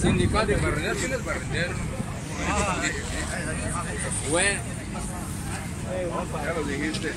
Sindicato de barrendero, tienes barrendero. Bueno, ya lo dijiste.